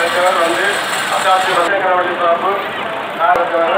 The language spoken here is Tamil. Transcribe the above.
இருக்கிறவர் வந்து அத்தாட்சி வசங்கரவழி சார்பு நான் இருக்கிறேன்